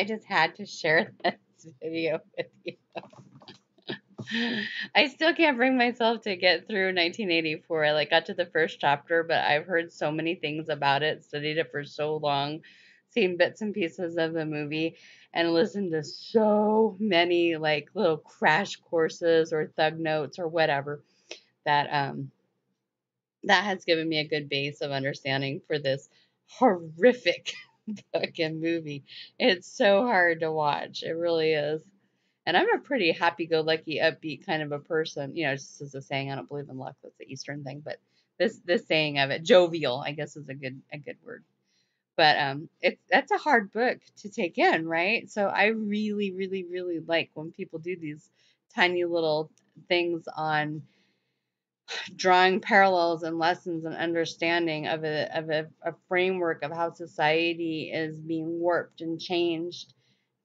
I just had to share this video with you. I still can't bring myself to get through 1984. I like got to the first chapter, but I've heard so many things about it, studied it for so long, seen bits and pieces of the movie, and listened to so many like little crash courses or thug notes or whatever that um that has given me a good base of understanding for this horrific fucking movie. It's so hard to watch. It really is. And I'm a pretty happy-go-lucky, upbeat kind of a person. You know, just as a saying, I don't believe in luck. That's the Eastern thing, but this this saying of it, jovial, I guess, is a good a good word. But um, it's that's a hard book to take in, right? So I really, really, really like when people do these tiny little things on drawing parallels and lessons and understanding of a of a, a framework of how society is being warped and changed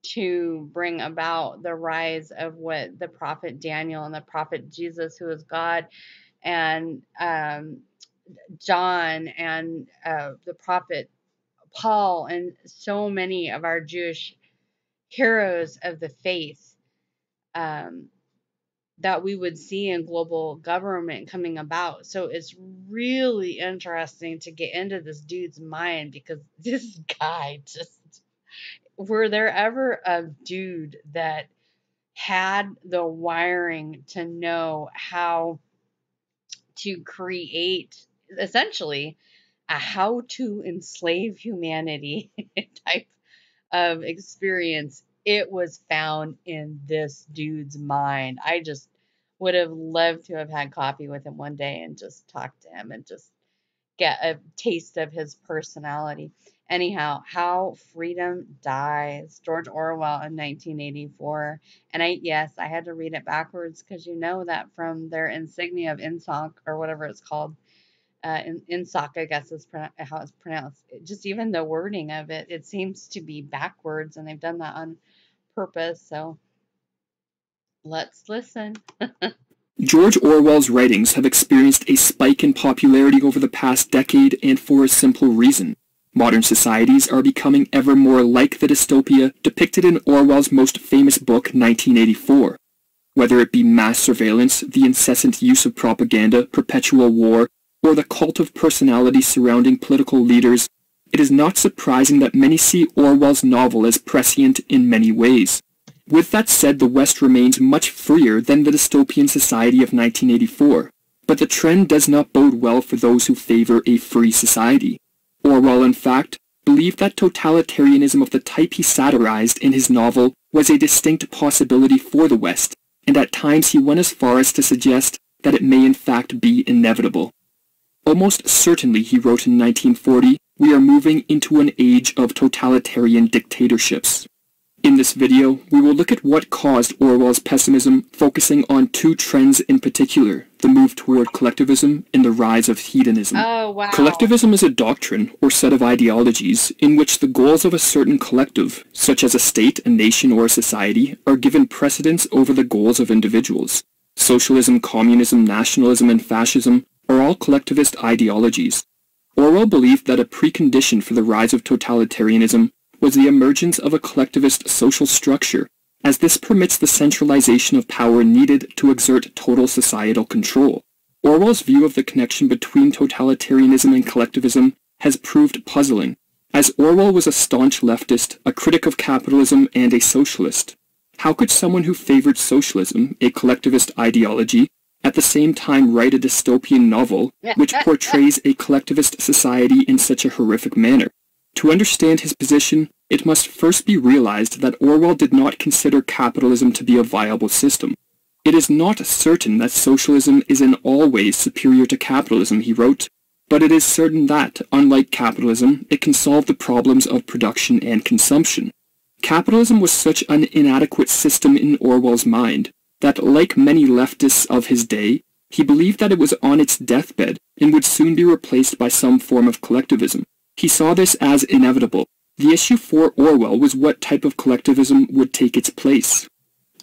to bring about the rise of what the prophet Daniel and the prophet Jesus, who is God, and um, John and uh, the prophet Paul, and so many of our Jewish heroes of the faith um, that we would see in global government coming about. So it's really interesting to get into this dude's mind because this guy just were there ever a dude that had the wiring to know how to create essentially a how to enslave humanity type of experience it was found in this dude's mind i just would have loved to have had coffee with him one day and just talk to him and just get a taste of his personality Anyhow, How Freedom Dies, George Orwell in 1984. And I, yes, I had to read it backwards because you know that from their insignia of INSOC or whatever it's called, uh, in, INSOC, I guess is how it's pronounced. Just even the wording of it, it seems to be backwards, and they've done that on purpose. So let's listen. George Orwell's writings have experienced a spike in popularity over the past decade and for a simple reason. Modern societies are becoming ever more like the dystopia depicted in Orwell's most famous book, 1984. Whether it be mass surveillance, the incessant use of propaganda, perpetual war, or the cult of personality surrounding political leaders, it is not surprising that many see Orwell's novel as prescient in many ways. With that said, the West remains much freer than the dystopian society of 1984, but the trend does not bode well for those who favor a free society. Orwell, in fact, believed that totalitarianism of the type he satirized in his novel was a distinct possibility for the West, and at times he went as far as to suggest that it may in fact be inevitable. Almost certainly, he wrote in 1940, we are moving into an age of totalitarian dictatorships. In this video, we will look at what caused Orwell's pessimism, focusing on two trends in particular, the move toward collectivism and the rise of hedonism. Oh, wow. Collectivism is a doctrine or set of ideologies in which the goals of a certain collective, such as a state, a nation, or a society, are given precedence over the goals of individuals. Socialism, communism, nationalism, and fascism are all collectivist ideologies. Orwell believed that a precondition for the rise of totalitarianism was the emergence of a collectivist social structure, as this permits the centralization of power needed to exert total societal control. Orwell's view of the connection between totalitarianism and collectivism has proved puzzling, as Orwell was a staunch leftist, a critic of capitalism, and a socialist. How could someone who favored socialism, a collectivist ideology, at the same time write a dystopian novel which portrays a collectivist society in such a horrific manner? To understand his position, it must first be realized that Orwell did not consider capitalism to be a viable system. It is not certain that socialism is in all ways superior to capitalism, he wrote, but it is certain that, unlike capitalism, it can solve the problems of production and consumption. Capitalism was such an inadequate system in Orwell's mind that, like many leftists of his day, he believed that it was on its deathbed and would soon be replaced by some form of collectivism. He saw this as inevitable. The issue for Orwell was what type of collectivism would take its place.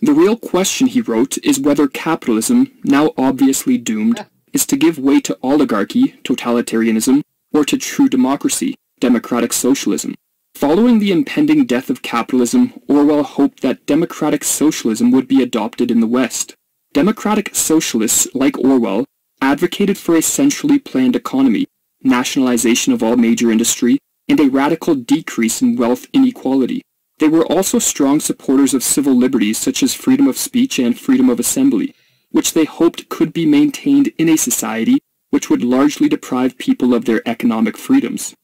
The real question, he wrote, is whether capitalism, now obviously doomed, is to give way to oligarchy, totalitarianism, or to true democracy, democratic socialism. Following the impending death of capitalism, Orwell hoped that democratic socialism would be adopted in the West. Democratic socialists, like Orwell, advocated for a centrally planned economy, nationalization of all major industry, and a radical decrease in wealth inequality. They were also strong supporters of civil liberties such as freedom of speech and freedom of assembly, which they hoped could be maintained in a society which would largely deprive people of their economic freedoms.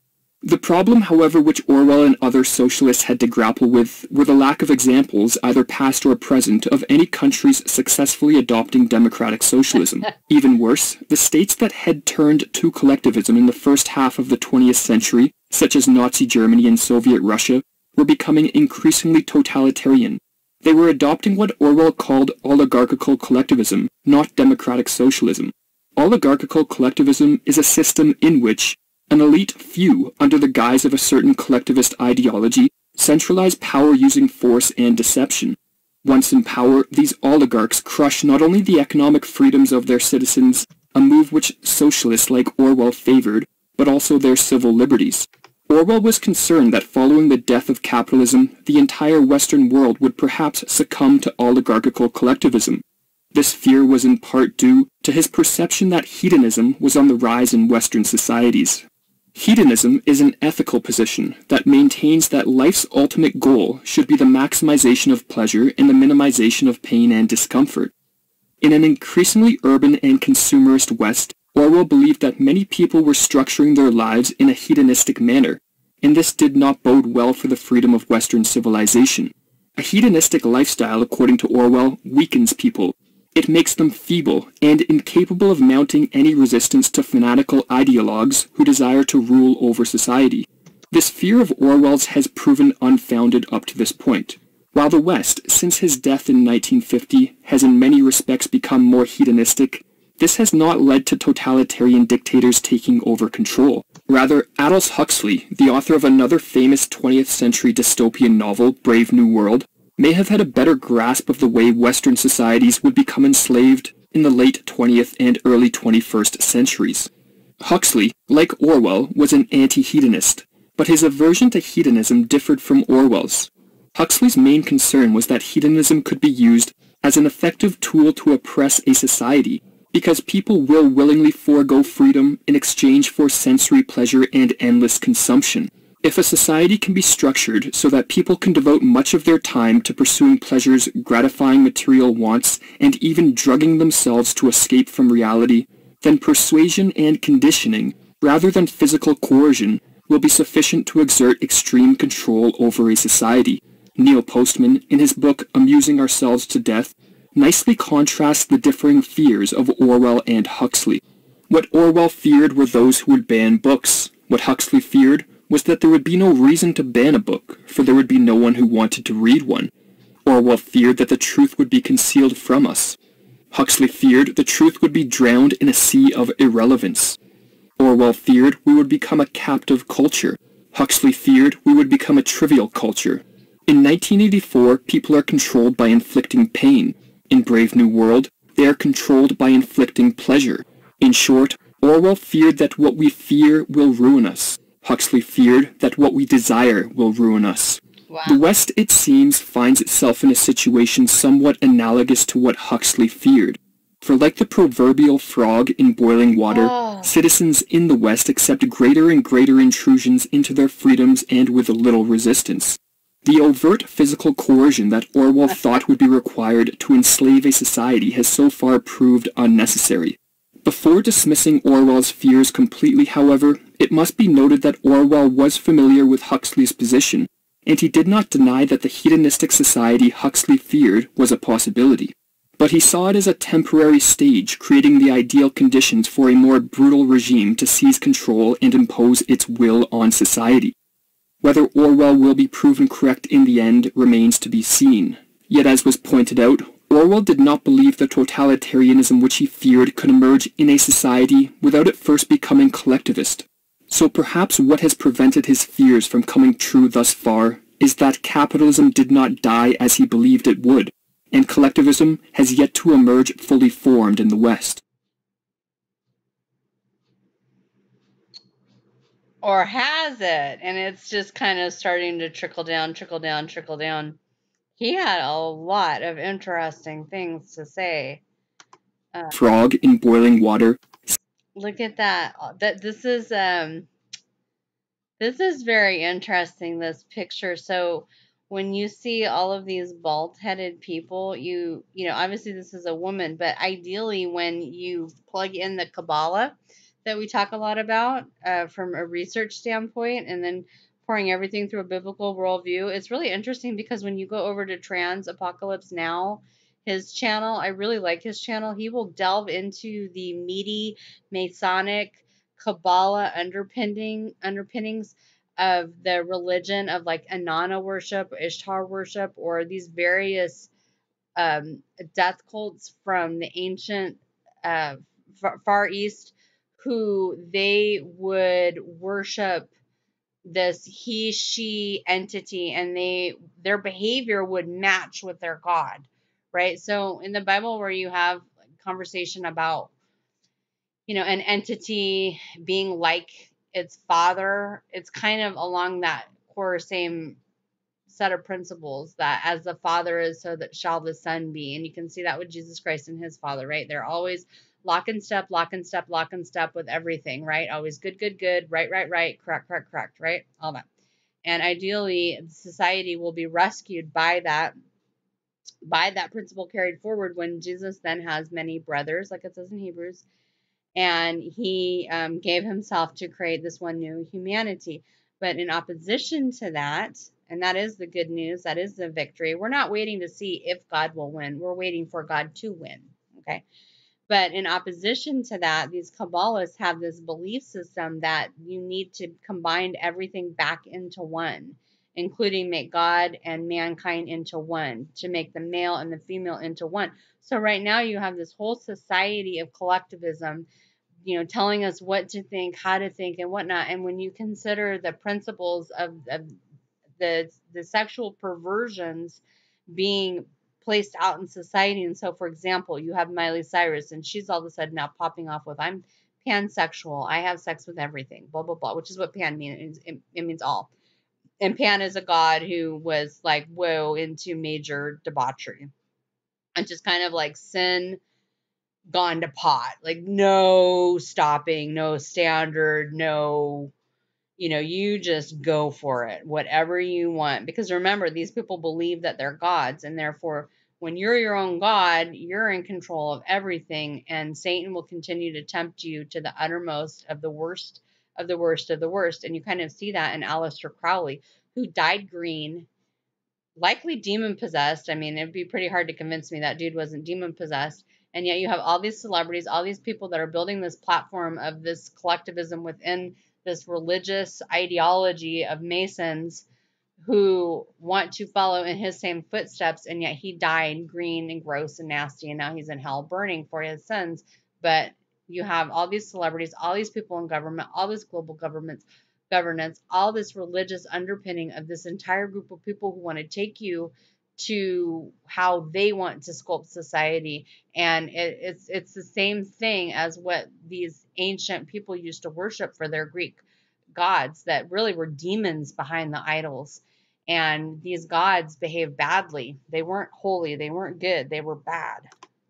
The problem, however, which Orwell and other socialists had to grapple with were the lack of examples, either past or present, of any countries successfully adopting democratic socialism. Even worse, the states that had turned to collectivism in the first half of the 20th century, such as Nazi Germany and Soviet Russia, were becoming increasingly totalitarian. They were adopting what Orwell called oligarchical collectivism, not democratic socialism. Oligarchical collectivism is a system in which an elite few, under the guise of a certain collectivist ideology, centralize power using force and deception. Once in power, these oligarchs crush not only the economic freedoms of their citizens, a move which socialists like Orwell favored, but also their civil liberties. Orwell was concerned that following the death of capitalism, the entire Western world would perhaps succumb to oligarchical collectivism. This fear was in part due to his perception that hedonism was on the rise in Western societies. Hedonism is an ethical position that maintains that life's ultimate goal should be the maximization of pleasure and the minimization of pain and discomfort. In an increasingly urban and consumerist West, Orwell believed that many people were structuring their lives in a hedonistic manner, and this did not bode well for the freedom of Western civilization. A hedonistic lifestyle, according to Orwell, weakens people it makes them feeble and incapable of mounting any resistance to fanatical ideologues who desire to rule over society. This fear of Orwell's has proven unfounded up to this point. While the West, since his death in 1950, has in many respects become more hedonistic, this has not led to totalitarian dictators taking over control. Rather, Aldous Huxley, the author of another famous 20th century dystopian novel, Brave New World, may have had a better grasp of the way Western societies would become enslaved in the late 20th and early 21st centuries. Huxley, like Orwell, was an anti-hedonist, but his aversion to hedonism differed from Orwell's. Huxley's main concern was that hedonism could be used as an effective tool to oppress a society, because people will willingly forego freedom in exchange for sensory pleasure and endless consumption. If a society can be structured so that people can devote much of their time to pursuing pleasures, gratifying material wants, and even drugging themselves to escape from reality, then persuasion and conditioning, rather than physical coercion, will be sufficient to exert extreme control over a society. Neil Postman, in his book Amusing Ourselves to Death, nicely contrasts the differing fears of Orwell and Huxley. What Orwell feared were those who would ban books. What Huxley feared was that there would be no reason to ban a book, for there would be no one who wanted to read one. Orwell feared that the truth would be concealed from us. Huxley feared the truth would be drowned in a sea of irrelevance. Orwell feared we would become a captive culture. Huxley feared we would become a trivial culture. In 1984, people are controlled by inflicting pain. In Brave New World, they are controlled by inflicting pleasure. In short, Orwell feared that what we fear will ruin us. Huxley feared that what we desire will ruin us. Wow. The West, it seems, finds itself in a situation somewhat analogous to what Huxley feared. For like the proverbial frog in boiling water, oh. citizens in the West accept greater and greater intrusions into their freedoms and with little resistance. The overt physical coercion that Orwell thought would be required to enslave a society has so far proved unnecessary. Before dismissing Orwell's fears completely, however, it must be noted that Orwell was familiar with Huxley's position, and he did not deny that the hedonistic society Huxley feared was a possibility. But he saw it as a temporary stage, creating the ideal conditions for a more brutal regime to seize control and impose its will on society. Whether Orwell will be proven correct in the end remains to be seen. Yet as was pointed out, Orwell did not believe the totalitarianism which he feared could emerge in a society without it first becoming collectivist. So perhaps what has prevented his fears from coming true thus far is that capitalism did not die as he believed it would, and collectivism has yet to emerge fully formed in the West. or has it, and it's just kind of starting to trickle down, trickle down, trickle down. He had a lot of interesting things to say. Uh, Frog in boiling water. Look at that. That this is um this is very interesting this picture. So when you see all of these bald-headed people, you you know, obviously this is a woman, but ideally when you plug in the Kabbalah that we talk a lot about uh, from a research standpoint, and then pouring everything through a biblical worldview, it's really interesting because when you go over to Trans Apocalypse Now, his channel, I really like his channel. He will delve into the meaty Masonic Kabbalah underpinning underpinnings of the religion of like Inanna worship, Ishtar worship, or these various um, death cults from the ancient uh, Far East, who they would worship this he she entity and they their behavior would match with their god right so in the bible where you have conversation about you know an entity being like its father, it's kind of along that core same set of principles that as the father is, so that shall the son be. And you can see that with Jesus Christ and his father, right? They're always lock and step, lock and step, lock and step with everything, right? Always good, good, good, right, right, right, correct, correct, correct, right? All that. And ideally, society will be rescued by that by that principle carried forward when Jesus then has many brothers, like it says in Hebrews, and he um, gave himself to create this one new humanity. But in opposition to that, and that is the good news, that is the victory, we're not waiting to see if God will win. We're waiting for God to win. Okay. But in opposition to that, these Kabbalists have this belief system that you need to combine everything back into one, including make God and mankind into one, to make the male and the female into one. So right now you have this whole society of collectivism you know, telling us what to think, how to think, and whatnot. And when you consider the principles of, of the the sexual perversions being placed out in society, and so, for example, you have Miley Cyrus, and she's all of a sudden now popping off with, "I'm pansexual. I have sex with everything." Blah blah blah, which is what pan means. It, it means all. And Pan is a god who was like, whoa, into major debauchery, and just kind of like sin gone to pot. Like no stopping, no standard, no you know, you just go for it, whatever you want. Because remember, these people believe that they're gods, and therefore, when you're your own God, you're in control of everything, and Satan will continue to tempt you to the uttermost of the worst of the worst of the worst. And you kind of see that in Aleister Crowley, who died green, likely demon possessed. I mean, it'd be pretty hard to convince me that dude wasn't demon possessed and yet you have all these celebrities, all these people that are building this platform of this collectivism within this religious ideology of Masons who want to follow in his same footsteps, and yet he died green and gross and nasty, and now he's in hell burning for his sins. But you have all these celebrities, all these people in government, all this global governments, governance, all this religious underpinning of this entire group of people who want to take you to how they want to sculpt society. And it, it's it's the same thing as what these ancient people used to worship for their greek gods that really were demons behind the idols. And these gods behaved badly. They weren't holy. They weren't good. They were bad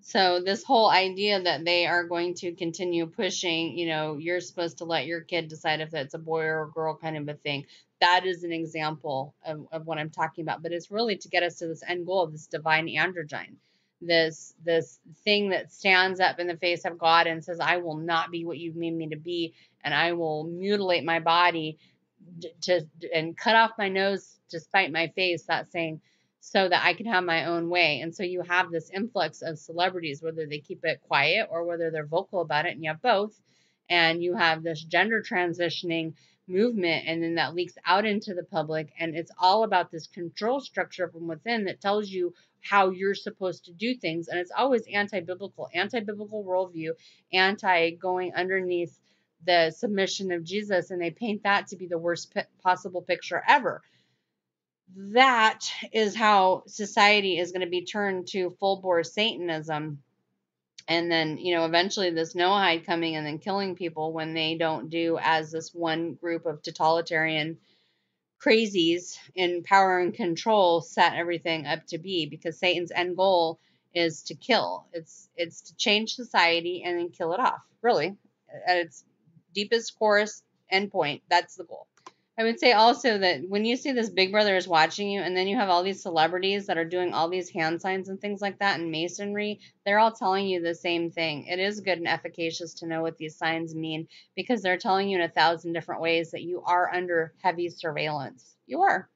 so this whole idea that they are going to continue pushing, you know, you're supposed to let your kid decide if it's a boy or a girl kind of a thing. That is an example of, of what I'm talking about. But it's really to get us to this end goal of this divine androgyne. This this thing that stands up in the face of God and says, I will not be what you've made me to be, and I will mutilate my body to and cut off my nose to spite my face. That's saying so that I can have my own way. And so you have this influx of celebrities, whether they keep it quiet or whether they're vocal about it, and you have both. And you have this gender transitioning movement, and then that leaks out into the public. And it's all about this control structure from within that tells you how you're supposed to do things. And it's always anti biblical, anti biblical worldview, anti going underneath the submission of Jesus. And they paint that to be the worst possible picture ever that is how society is going to be turned to full bore Satanism. and then you know eventually this Noahide coming and then killing people when they don't do as this one group of totalitarian crazies in power and control set everything up to be because Satan's end goal is to kill. It's it's to change society and then kill it off. Really, at its deepest, chorus endpoint, that's the goal. I would say also that when you see this Big Brother is watching you, and then you have all these celebrities that are doing all these hand signs and things like that in masonry, they're all telling you the same thing. It is good and efficacious to know what these signs mean because they're telling you in a thousand different ways that you are under heavy surveillance. You are.